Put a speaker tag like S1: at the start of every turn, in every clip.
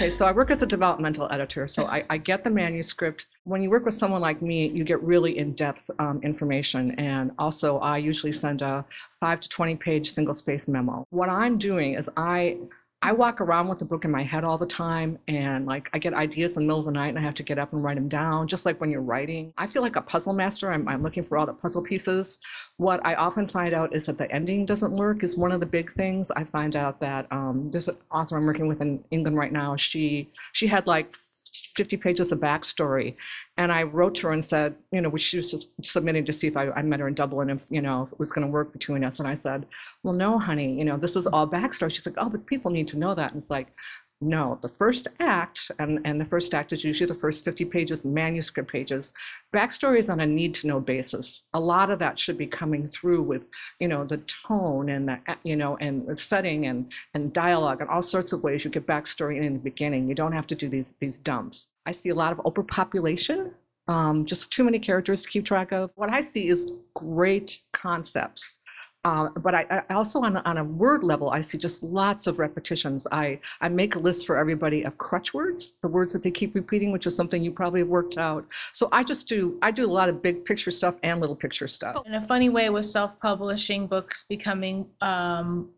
S1: Okay, so I work as a developmental editor, so I, I get the manuscript. When you work with someone like me, you get really in-depth um, information, and also I usually send a five to 20 page single-space memo. What I'm doing is I I walk around with the book in my head all the time and like I get ideas in the middle of the night and I have to get up and write them down, just like when you're writing. I feel like a puzzle master. I'm, I'm looking for all the puzzle pieces. What I often find out is that the ending doesn't work is one of the big things. I find out that um, an author I'm working with in England right now. She she had like 50 pages of backstory. And I wrote to her and said, you know, she was just submitting to see if I, I met her in Dublin, if, you know, if it was going to work between us. And I said, well, no, honey, you know, this is all backstory. She's like, oh, but people need to know that. And it's like, no, the first act, and, and the first act is usually the first 50 pages, manuscript pages. Backstory is on a need to know basis. A lot of that should be coming through with, you know, the tone and the, you know, and the setting and, and dialogue and all sorts of ways you get backstory in the beginning. You don't have to do these, these dumps. I see a lot of overpopulation, um, just too many characters to keep track of. What I see is great concepts uh, but I, I also on, on a word level, I see just lots of repetitions. I, I make a list for everybody of crutch words, the words that they keep repeating, which is something you probably have worked out. So I just do, I do a lot of big picture stuff and little picture stuff.
S2: In a funny way, with self-publishing books becoming um,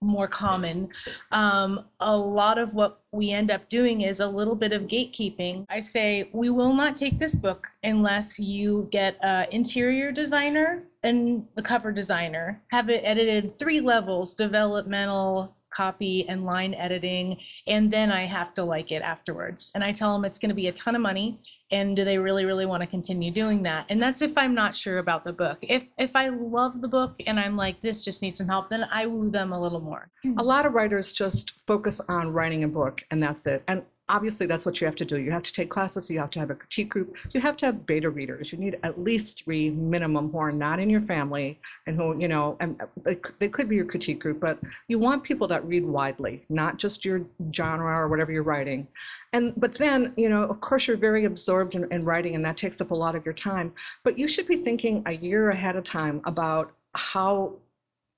S2: more common, um, a lot of what we end up doing is a little bit of gatekeeping. I say, we will not take this book unless you get an interior designer and a cover designer, have it edited three levels, developmental, copy, and line editing, and then I have to like it afterwards. And I tell them it's going to be a ton of money and do they really really want to continue doing that? And that's if i'm not sure about the book. If if i love the book and i'm like this just needs some help then i woo them a little more.
S1: A lot of writers just focus on writing a book and that's it. And obviously that's what you have to do. You have to take classes, you have to have a critique group, you have to have beta readers. You need at least three minimum who are not in your family and who, you know, and uh, they could be your critique group, but you want people that read widely, not just your genre or whatever you're writing. And but then, you know, of course you're very absorbed in, in writing and that takes up a lot of your time. But you should be thinking a year ahead of time about how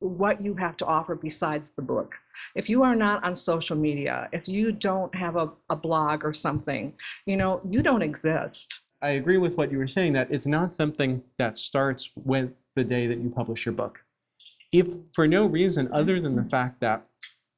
S1: what you have to offer besides the book. If you are not on social media, if you don't have a, a blog or something, you know, you don't exist.
S3: I agree with what you were saying that it's not something that starts with the day that you publish your book. If for no reason other than the fact that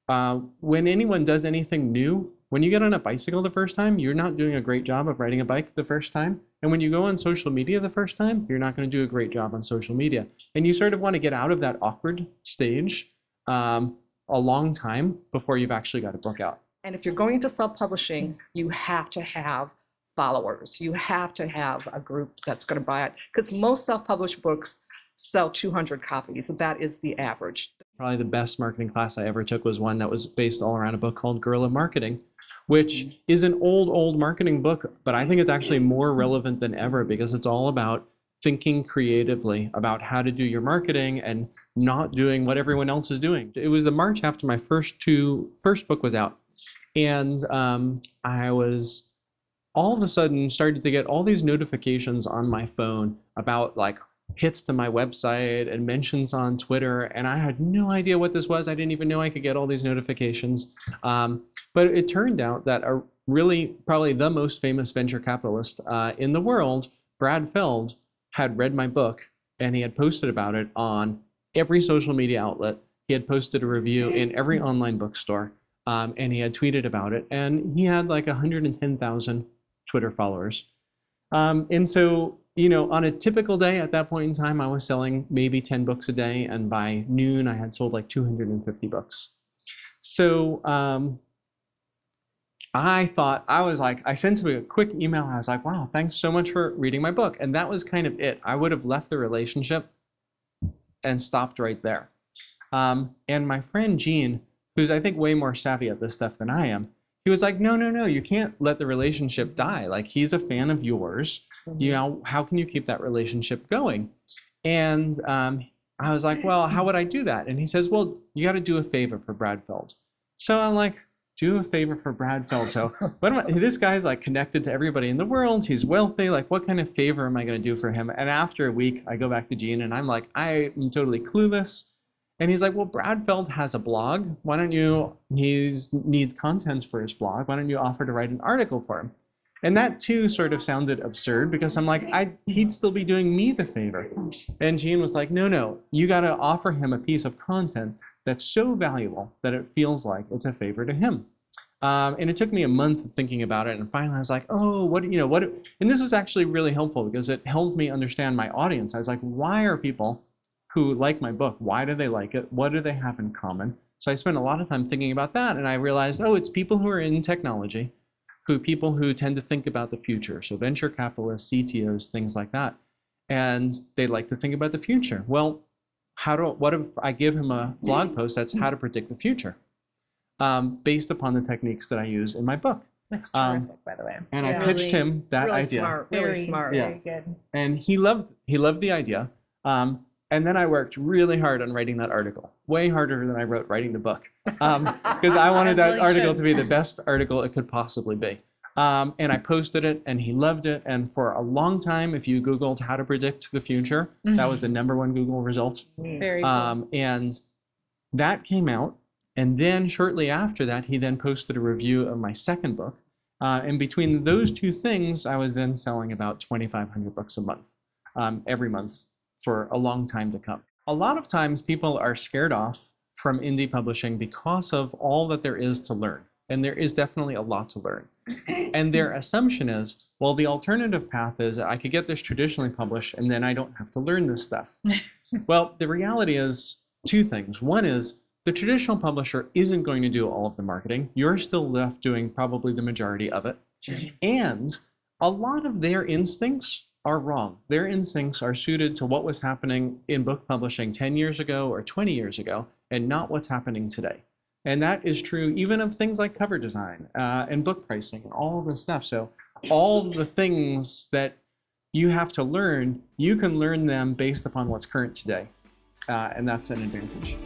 S3: uh, when anyone does anything new, when you get on a bicycle the first time, you're not doing a great job of riding a bike the first time. And when you go on social media the first time, you're not going to do a great job on social media. And you sort of want to get out of that awkward stage um, a long time before you've actually got a book out.
S1: And if you're going to self publishing, you have to have followers. You have to have a group that's going to buy it because most self published books sell 200 copies. So that is the average.
S3: Probably the best marketing class I ever took was one that was based all around a book called Guerrilla Marketing which is an old, old marketing book, but I think it's actually more relevant than ever because it's all about thinking creatively about how to do your marketing and not doing what everyone else is doing. It was the March after my first two first book was out, and um, I was all of a sudden started to get all these notifications on my phone about like hits to my website and mentions on Twitter, and I had no idea what this was. I didn't even know I could get all these notifications. Um, but it turned out that a really, probably the most famous venture capitalist uh, in the world, Brad Feld, had read my book and he had posted about it on every social media outlet. He had posted a review in every online bookstore, um, and he had tweeted about it. And he had like 110,000 Twitter followers. Um, and so you know, on a typical day at that point in time, I was selling maybe 10 books a day, and by noon, I had sold like 250 books. So um, I thought, I was like, I sent him a quick email. I was like, wow, thanks so much for reading my book. And that was kind of it. I would have left the relationship and stopped right there. Um, and my friend Gene, who's I think way more savvy at this stuff than I am, he was like, no, no, no, you can't let the relationship die. Like, he's a fan of yours. You know how can you keep that relationship going? And um, i was like well how would i do that? And he says well you got to do a favor for brad feld so i'm like do a favor for brad feld so what am I, this guy's like connected to everybody in the world. He's wealthy. Like what kind of favor am i going to do for him? And after a week i go back to gene and i'm like i am totally clueless And he's like, well, Brad Feld has a blog. Why don't you, he needs content for his blog. Why don't you offer to write an article for him? And that too sort of sounded absurd because I'm like, I, he'd still be doing me the favor. And Gene was like, no, no, you got to offer him a piece of content that's so valuable that it feels like it's a favor to him. Um, and it took me a month of thinking about it, and finally I was like, oh, what you know, what? And this was actually really helpful because it helped me understand my audience. I was like, why are people who like my book? Why do they like it? What do they have in common? So I spent a lot of time thinking about that, and I realized, oh, it's people who are in technology, who people who tend to think about the future. So venture capitalists, CTOs, things like that, and they like to think about the future. Well, how do what if I give him a blog post that's how to predict the future? um, based upon the techniques that I use in my book.
S2: That's
S3: Um,
S2: terrific, by the way.
S3: And I
S1: Yeah.
S3: pitched
S2: Really-
S3: him that
S1: really
S3: idea,
S1: smart, really
S2: Very,
S1: smart.
S3: Yeah.
S2: Very good.
S3: and he loved he loved the idea. Um, and then I worked really hard on writing that article, way harder than I wrote writing the book, because I wanted that article to be the best article it could possibly be. Um, and I posted it, and he loved it. And for a long time, if you Googled how to predict the future, that was the number one Google result.
S2: Very cool.
S3: Um, and that came out. And then shortly after that, he then posted a review of my second book. Uh, and between those two things, I was then selling about 2,500 books a month, um, every month for a long time to come. A lot of times people are scared off from indie publishing because of all that there is to learn. And there is definitely a lot to learn. And their assumption is, well, the alternative path is I could get this traditionally published and then I don't have to learn this stuff. well, the reality is two things. One is the traditional publisher isn't going to do all of the marketing. You're still left doing probably the majority of it. And a lot of their instincts are wrong. Their instincts are suited to what was happening in book publishing 10 years ago or 20 years ago and not what's happening today. And that is true even of things like cover design uh, and book pricing and all this stuff. So, all the things that you have to learn, you can learn them based upon what's current today. Uh, and that's an advantage.